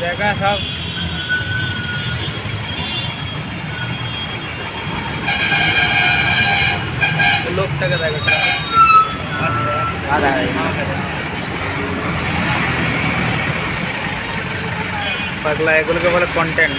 देखा सब लोग तक देखा आ रहा है পাগলা এগুলোকে বলে কন্টেন্ট